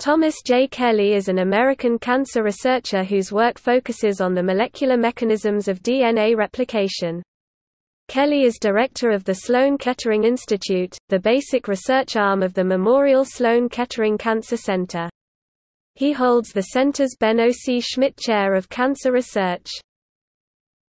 Thomas J. Kelly is an American cancer researcher whose work focuses on the molecular mechanisms of DNA replication. Kelly is director of the Sloan Kettering Institute, the basic research arm of the Memorial Sloan Kettering Cancer Center. He holds the center's Benno C. Schmidt Chair of Cancer Research.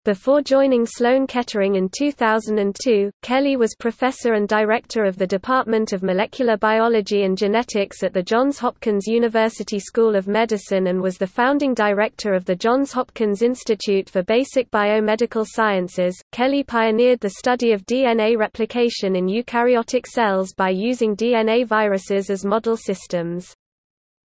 Before joining Sloan Kettering in 2002, Kelly was professor and director of the Department of Molecular Biology and Genetics at the Johns Hopkins University School of Medicine and was the founding director of the Johns Hopkins Institute for Basic Biomedical Sciences. Kelly pioneered the study of DNA replication in eukaryotic cells by using DNA viruses as model systems.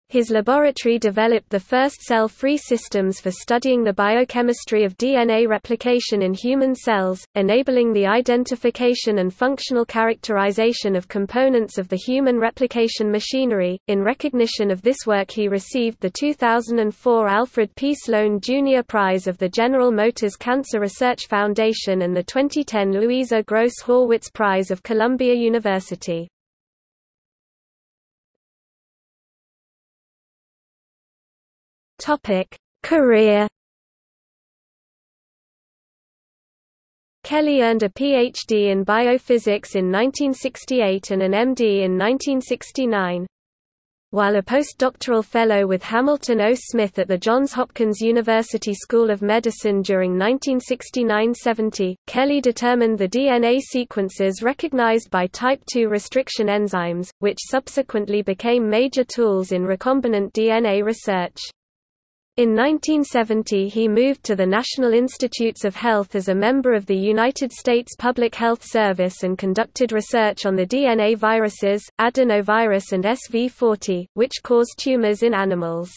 His laboratory developed the first cell-free systems for studying the biochemistry of DNA replication in human cells, enabling the identification and functional characterization of components of the human replication machinery. In recognition of this work he received the 2004 Alfred P. Sloan Jr. Prize of the General Motors Cancer Research Foundation and the 2010 Louisa Gross Horwitz Prize of Columbia University. Topic: Career Kelly earned a PhD in biophysics in 1968 and an MD in 1969. While a postdoctoral fellow with Hamilton O. Smith at the Johns Hopkins University School of Medicine during 1969–70, Kelly determined the DNA sequences recognized by type II restriction enzymes, which subsequently became major tools in recombinant DNA research. In 1970 he moved to the National Institutes of Health as a member of the United States Public Health Service and conducted research on the DNA viruses, adenovirus and SV40, which cause tumors in animals.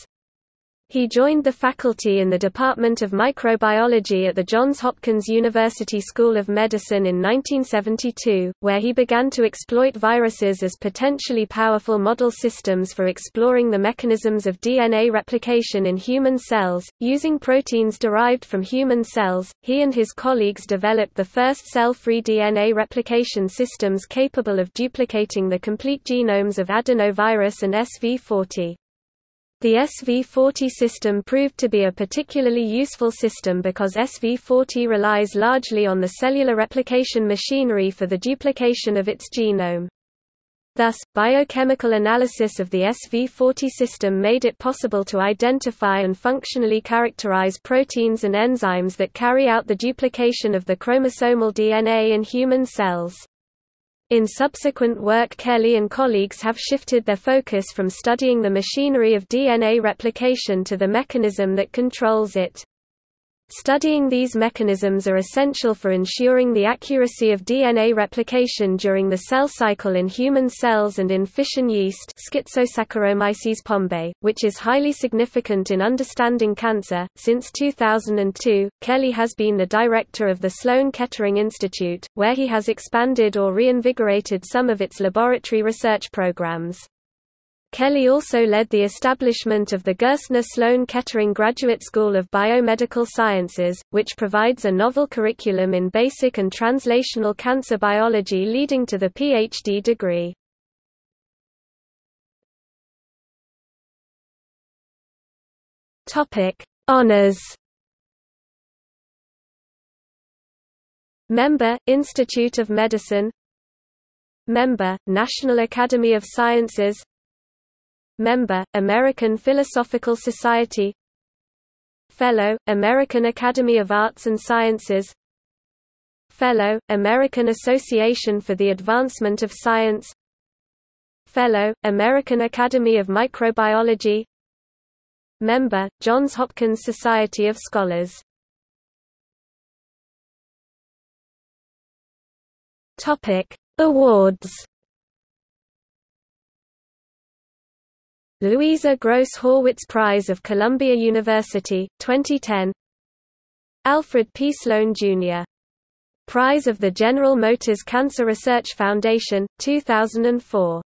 He joined the faculty in the Department of Microbiology at the Johns Hopkins University School of Medicine in 1972, where he began to exploit viruses as potentially powerful model systems for exploring the mechanisms of DNA replication in human cells. Using proteins derived from human cells, he and his colleagues developed the first cell free DNA replication systems capable of duplicating the complete genomes of adenovirus and SV40. The SV40 system proved to be a particularly useful system because SV40 relies largely on the cellular replication machinery for the duplication of its genome. Thus, biochemical analysis of the SV40 system made it possible to identify and functionally characterize proteins and enzymes that carry out the duplication of the chromosomal DNA in human cells. In subsequent work Kelly and colleagues have shifted their focus from studying the machinery of DNA replication to the mechanism that controls it. Studying these mechanisms are essential for ensuring the accuracy of DNA replication during the cell cycle in human cells and in fission yeast Schizosaccharomyces pombe, which is highly significant in understanding cancer. Since 2002, Kelly has been the director of the Sloan Kettering Institute, where he has expanded or reinvigorated some of its laboratory research programs. Kelly also led the establishment of the Gerstner Sloan Kettering Graduate School of Biomedical Sciences, which provides a novel curriculum in basic and translational cancer biology leading to the PhD degree. Honors. Member, Institute of Medicine. Member, National Academy of Sciences Member, American Philosophical Society. Fellow, American Academy of Arts and Sciences. Fellow, American Association for the Advancement of Science. Fellow, American Academy of Microbiology. Member, Johns Hopkins Society of Scholars. Awards Louisa Gross Horwitz Prize of Columbia University, 2010 Alfred P. Sloan, Jr. Prize of the General Motors Cancer Research Foundation, 2004